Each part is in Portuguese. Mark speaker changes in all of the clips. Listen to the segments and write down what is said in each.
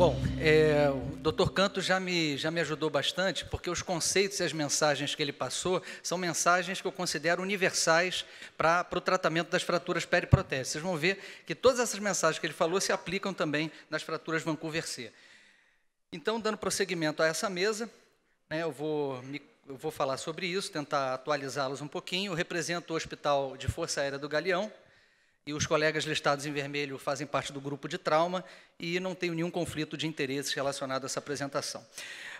Speaker 1: Bom, é, o doutor Canto já me, já me ajudou bastante, porque os conceitos e as mensagens que ele passou são mensagens que eu considero universais para o tratamento das fraturas periprotésicas. Vocês vão ver que todas essas mensagens que ele falou se aplicam também nas fraturas Vancouver C. Então, dando prosseguimento a essa mesa, né, eu, vou me, eu vou falar sobre isso, tentar atualizá-los um pouquinho. Eu represento o Hospital de Força Aérea do Galeão, e os colegas listados em vermelho fazem parte do grupo de trauma e não tenho nenhum conflito de interesses relacionado a essa apresentação.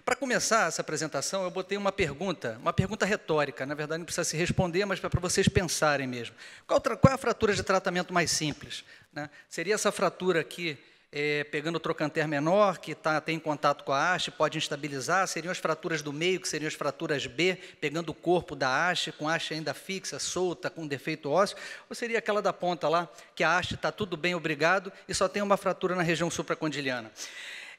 Speaker 1: Para começar essa apresentação, eu botei uma pergunta, uma pergunta retórica, na verdade não precisa se responder, mas para vocês pensarem mesmo. Qual, qual é a fratura de tratamento mais simples? Né? Seria essa fratura aqui é, pegando o trochanter menor, que tá, tem contato com a haste, pode instabilizar, seriam as fraturas do meio, que seriam as fraturas B, pegando o corpo da haste, com a haste ainda fixa, solta, com defeito ósseo, ou seria aquela da ponta lá, que a haste está tudo bem, obrigado, e só tem uma fratura na região supracondiliana.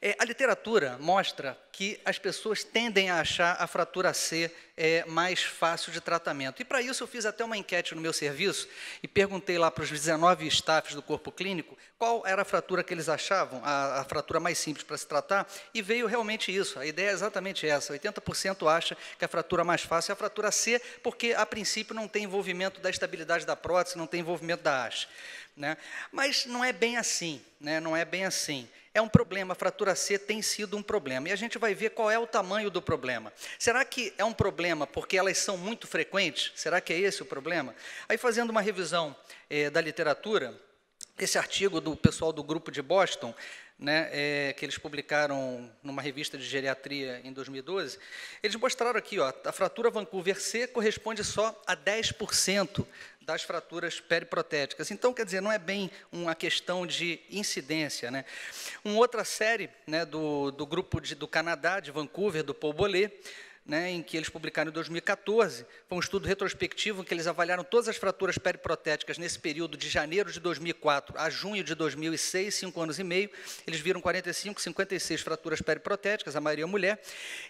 Speaker 1: É, a literatura mostra que as pessoas tendem a achar a fratura C é, mais fácil de tratamento. E para isso eu fiz até uma enquete no meu serviço e perguntei lá para os 19 staffs do corpo clínico qual era a fratura que eles achavam, a, a fratura mais simples para se tratar, e veio realmente isso. A ideia é exatamente essa: 80% acha que a fratura mais fácil é a fratura C, porque a princípio não tem envolvimento da estabilidade da prótese, não tem envolvimento da haste. Né? Mas não é bem assim, né? não é bem assim. É um problema, a fratura C tem sido um problema. E a gente vai ver qual é o tamanho do problema. Será que é um problema porque elas são muito frequentes? Será que é esse o problema? Aí, fazendo uma revisão é, da literatura, esse artigo do pessoal do grupo de Boston, né, é, que eles publicaram numa revista de geriatria em 2012, eles mostraram aqui, ó, a fratura Vancouver C corresponde só a 10% das fraturas periprotéticas. Então, quer dizer, não é bem uma questão de incidência. Né? Uma outra série né, do, do grupo de, do Canadá, de Vancouver, do Paul Bollet, né, em que eles publicaram em 2014. Foi um estudo retrospectivo em que eles avaliaram todas as fraturas periprotéticas nesse período de janeiro de 2004 a junho de 2006, cinco anos e meio. Eles viram 45, 56 fraturas periprotéticas, a maioria mulher.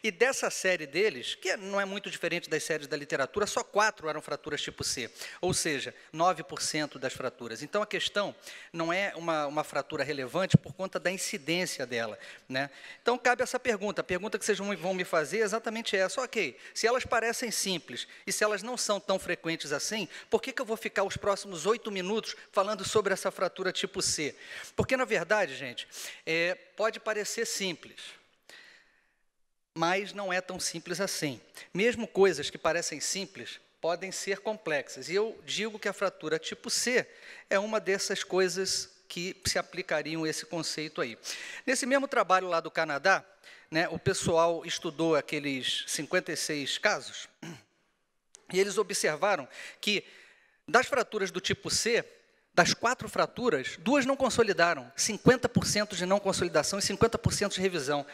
Speaker 1: E dessa série deles, que não é muito diferente das séries da literatura, só quatro eram fraturas tipo C, ou seja, 9% das fraturas. Então a questão não é uma, uma fratura relevante por conta da incidência dela. Né? Então cabe essa pergunta. A pergunta que vocês vão me fazer é exatamente essa essa. Ok, se elas parecem simples e se elas não são tão frequentes assim, por que, que eu vou ficar os próximos oito minutos falando sobre essa fratura tipo C? Porque, na verdade, gente, é, pode parecer simples, mas não é tão simples assim. Mesmo coisas que parecem simples podem ser complexas. E eu digo que a fratura tipo C é uma dessas coisas que se aplicariam esse conceito aí. Nesse mesmo trabalho lá do Canadá, né, o pessoal estudou aqueles 56 casos e eles observaram que das fraturas do tipo C, das quatro fraturas, duas não consolidaram, 50% de não consolidação e 50% de revisão.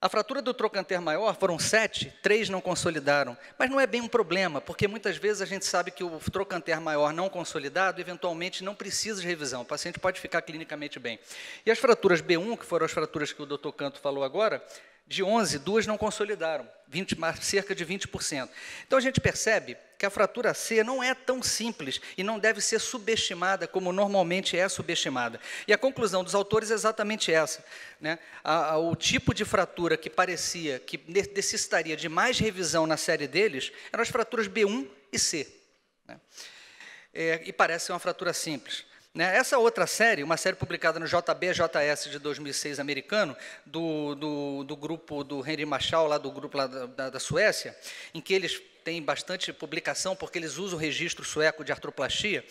Speaker 1: A fratura do trochanter maior foram sete, três não consolidaram. Mas não é bem um problema, porque muitas vezes a gente sabe que o trochanter maior não consolidado, eventualmente, não precisa de revisão. O paciente pode ficar clinicamente bem. E as fraturas B1, que foram as fraturas que o doutor Canto falou agora, de 11, duas não consolidaram, 20, cerca de 20%. Então a gente percebe que a fratura C não é tão simples e não deve ser subestimada como normalmente é subestimada. E a conclusão dos autores é exatamente essa. Né? A, a, o tipo de fratura que parecia que necessitaria de mais revisão na série deles eram as fraturas B1 e C. Né? É, e parece ser uma fratura simples. Né? Essa outra série, uma série publicada no JBJS de 2006 americano, do, do, do grupo do Henry Machal, lá do grupo lá da, da, Suécia, em que eles têm bastante publicação, porque eles usam o registro sueco de artroplastia.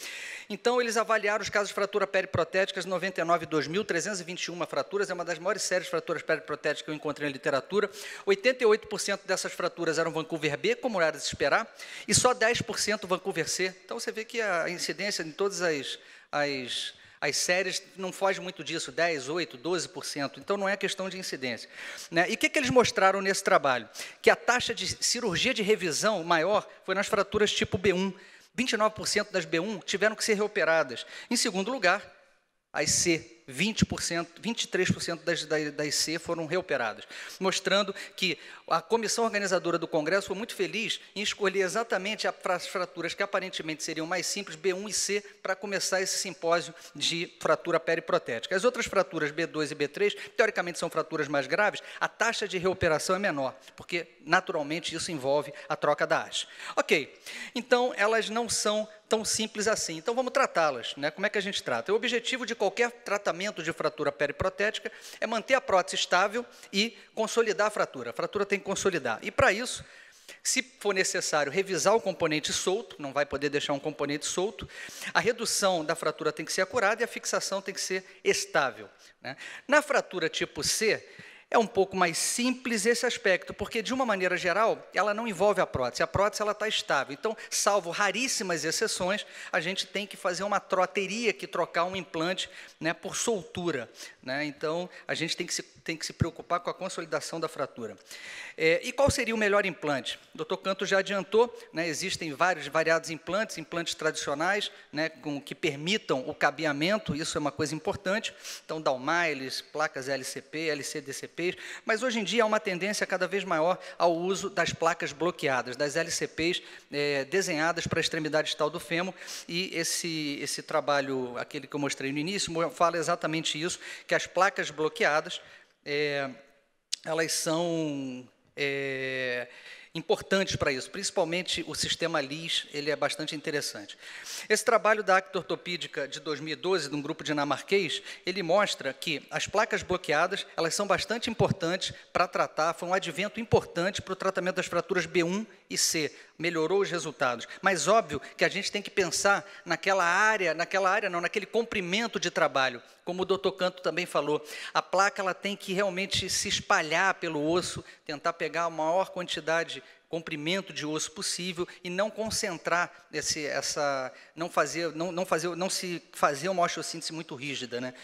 Speaker 1: Então, eles avaliaram os casos de fratura periprotéticas 99 e 2000, 321 fraturas, é uma das maiores séries de fraturas periprotéticas que eu encontrei na literatura. 88% dessas fraturas eram Vancouver B, como era de esperar, e só 10% Vancouver C. Então, você vê que a incidência em todas as as, as séries não foge muito disso, 10, 8, 12%. Então não é questão de incidência. Né? E o que, que eles mostraram nesse trabalho? Que a taxa de cirurgia de revisão maior foi nas fraturas tipo B1. 29% das B1 tiveram que ser reoperadas. Em segundo lugar, as C 20%, 23% das, das C foram reoperadas, mostrando que a comissão organizadora do Congresso foi muito feliz em escolher exatamente as fraturas que aparentemente seriam mais simples, B1 e C, para começar esse simpósio de fratura periprotética. As outras fraturas, B2 e B3, teoricamente são fraturas mais graves, a taxa de reoperação é menor, porque naturalmente isso envolve a troca da haste. Ok, então elas não são tão simples assim. Então vamos tratá-las. Né? Como é que a gente trata? O objetivo de qualquer tratamento de fratura periprotética é manter a prótese estável e consolidar a fratura. A fratura tem que consolidar. E para isso, se for necessário revisar o componente solto, não vai poder deixar um componente solto, a redução da fratura tem que ser acurada e a fixação tem que ser estável. Né? Na fratura tipo C, é um pouco mais simples esse aspecto, porque, de uma maneira geral, ela não envolve a prótese. A prótese está estável. Então, salvo raríssimas exceções, a gente tem que fazer uma troteria que trocar um implante né, por soltura. Né? Então, a gente tem que, se, tem que se preocupar com a consolidação da fratura. É, e qual seria o melhor implante? O doutor Canto já adiantou, né, existem vários variados implantes, implantes tradicionais, né, com, que permitam o cabeamento, isso é uma coisa importante. Então, Dalmiles, placas LCP, LCDCP, mas hoje em dia há uma tendência cada vez maior ao uso das placas bloqueadas, das LCPs é, desenhadas para a extremidade distal do fêmur, e esse, esse trabalho, aquele que eu mostrei no início, fala exatamente isso, que que as placas bloqueadas, é, elas são é, importantes para isso, principalmente o sistema LIS, ele é bastante interessante. Esse trabalho da Acta Ortopídica de 2012, de um grupo dinamarquês, ele mostra que as placas bloqueadas, elas são bastante importantes para tratar, foi um advento importante para o tratamento das fraturas B1 e C, melhorou os resultados. Mas óbvio que a gente tem que pensar naquela área, naquela área não, naquele comprimento de trabalho, como o doutor Canto também falou. A placa ela tem que realmente se espalhar pelo osso, tentar pegar a maior quantidade comprimento de osso possível e não concentrar esse, essa, não fazer, não, não fazer, não se fazer uma osteossíntese muito rígida, né?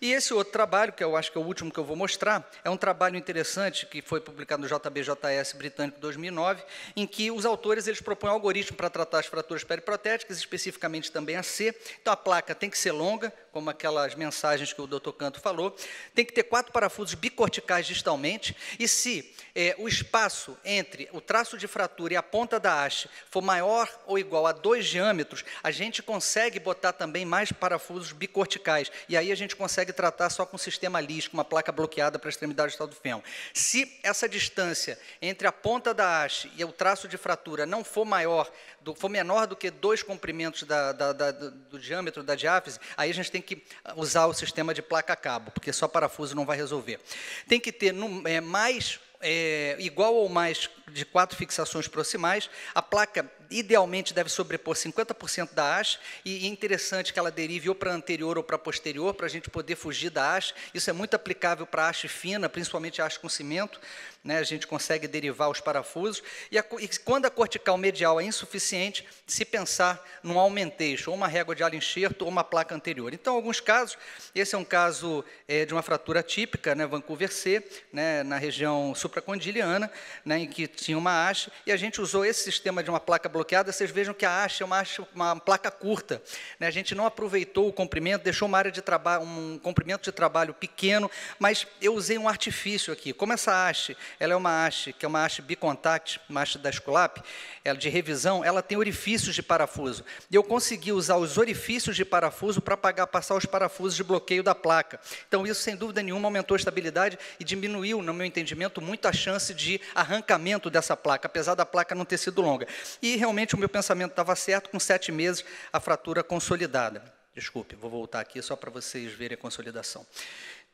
Speaker 1: E esse outro trabalho, que eu acho que é o último que eu vou mostrar, é um trabalho interessante que foi publicado no JBJS britânico 2009, em que os autores eles propõem um algoritmo para tratar as fraturas periprotéticas, especificamente também a C. Então a placa tem que ser longa, como aquelas mensagens que o Dr. Canto falou, tem que ter quatro parafusos bicorticais distalmente, e se é, o espaço entre o traço de fratura e a ponta da haste for maior ou igual a dois diâmetros, a gente consegue botar também mais parafusos bicorticais, e aí a gente consegue tratar só com sistema LIS, com uma placa bloqueada para a extremidade distal do fêmur. Se essa distância entre a ponta da haste e o traço de fratura não for maior, do, for menor do que dois comprimentos da, da, da, do, diâmetro da diáfise, aí a gente tem que usar o sistema de placa-cabo, porque só parafuso não vai resolver. Tem que ter no, é, mais é, igual ou mais de quatro fixações proximais. A placa idealmente deve sobrepor 50% da haste, e é interessante que ela derive ou para anterior ou para posterior, para a gente poder fugir da haste. Isso é muito aplicável para haste fina, principalmente haste com cimento, né? a gente consegue derivar os parafusos. E, a, e, quando a cortical medial é insuficiente, se pensar num aumentation, ou uma régua de ala enxerto, ou uma placa anterior. Então, alguns casos, esse é um caso é, de uma fratura típica, né? Vancouver C, né? na região supracondiliana, né? em que tinha uma haste, e a gente usou esse sistema de uma placa bloqueada, vocês vejam que a haste é uma, haste, uma placa curta. Né? A gente não aproveitou o comprimento, deixou uma área de trabalho, um comprimento de trabalho pequeno, mas eu usei um artifício aqui. Como essa haste, ela é uma haste, que é uma haste bicontact, uma haste da Esculap, ela de revisão, ela tem orifícios de parafuso. E eu consegui usar os orifícios de parafuso para passar os parafusos de bloqueio da placa. Então, isso, sem dúvida nenhuma, aumentou a estabilidade e diminuiu, no meu entendimento, muito a chance de arrancamento dessa placa, apesar da placa não ter sido longa. E realmente o meu pensamento estava certo, com sete meses a fratura consolidada. Desculpe, vou voltar aqui só para vocês verem a consolidação.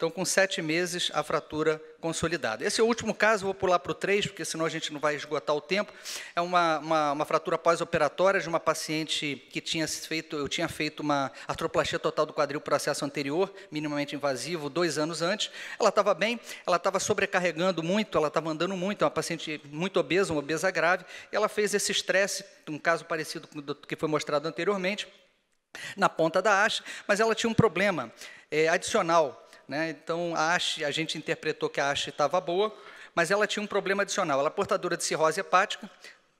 Speaker 1: Então, com sete meses, a fratura consolidada. Esse é o último caso, vou pular para o três, porque senão a gente não vai esgotar o tempo. É uma, uma, uma fratura pós-operatória de uma paciente que tinha feito, eu tinha feito uma artroplastia total do quadril processo anterior, minimamente invasivo, dois anos antes. Ela estava bem, ela estava sobrecarregando muito, ela estava andando muito, é uma paciente muito obesa, uma obesa grave. ela fez esse estresse, um caso parecido com o que foi mostrado anteriormente, na ponta da haste, mas ela tinha um problema é, adicional né? Então, a a gente interpretou que a haste estava boa, mas ela tinha um problema adicional. Ela é portadora de cirrose hepática,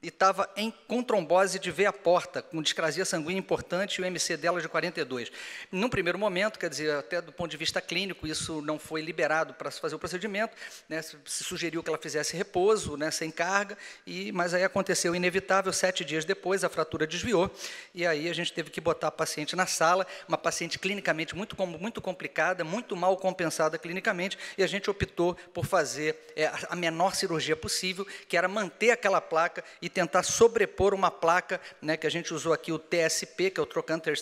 Speaker 1: e estava com trombose de veia porta, com discrasia sanguínea importante e o MC dela de 42. Num primeiro momento, quer dizer, até do ponto de vista clínico, isso não foi liberado para se fazer o procedimento, né, se sugeriu que ela fizesse repouso, né, sem carga, e, mas aí aconteceu o inevitável, sete dias depois a fratura desviou, e aí a gente teve que botar a paciente na sala, uma paciente clinicamente muito, muito complicada, muito mal compensada clinicamente, e a gente optou por fazer é, a menor cirurgia possível, que era manter aquela placa e tentar sobrepor uma placa, né, que a gente usou aqui o TSP, que é o Trochanter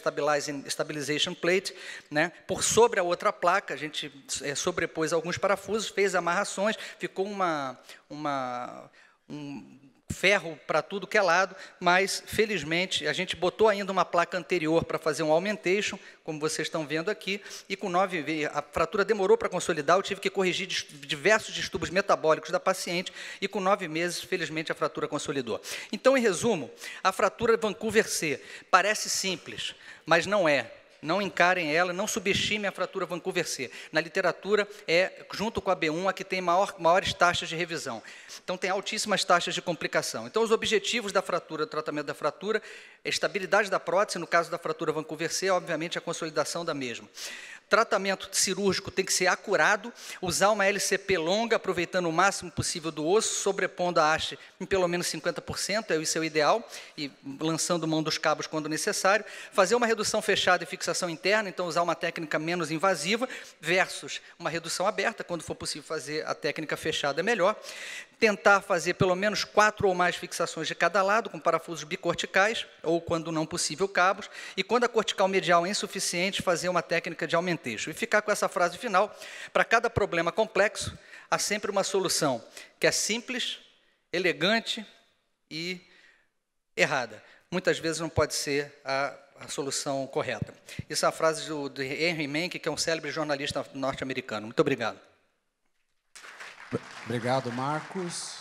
Speaker 1: Stabilization Plate, né, por sobre a outra placa, a gente é, sobrepôs alguns parafusos, fez amarrações, ficou uma, uma um, ferro para tudo que é lado, mas felizmente a gente botou ainda uma placa anterior para fazer um augmentation, como vocês estão vendo aqui, e com nove a fratura demorou para consolidar, eu tive que corrigir diversos distúrbios metabólicos da paciente, e com nove meses, felizmente, a fratura consolidou. Então, em resumo, a fratura Vancouver C parece simples, mas não é. Não encarem ela, não subestimem a fratura Vancouver C. Na literatura, é, junto com a B1, a que tem maior, maiores taxas de revisão. Então, tem altíssimas taxas de complicação. Então, os objetivos da fratura, do tratamento da fratura, estabilidade da prótese, no caso da fratura Vancouver C, obviamente, a consolidação da mesma tratamento cirúrgico tem que ser acurado, usar uma LCP longa, aproveitando o máximo possível do osso, sobrepondo a haste em pelo menos 50%, é isso é o ideal, e lançando mão dos cabos quando necessário. Fazer uma redução fechada e fixação interna, então usar uma técnica menos invasiva, versus uma redução aberta, quando for possível fazer a técnica fechada é melhor tentar fazer pelo menos quatro ou mais fixações de cada lado, com parafusos bicorticais, ou, quando não possível, cabos, e quando a cortical medial é insuficiente, fazer uma técnica de aumentejo. E ficar com essa frase final, para cada problema complexo, há sempre uma solução, que é simples, elegante e errada. Muitas vezes não pode ser a, a solução correta. Isso é a frase do, do Henry Menck, que é um célebre jornalista norte-americano. Muito obrigado.
Speaker 2: Obrigado, Marcos.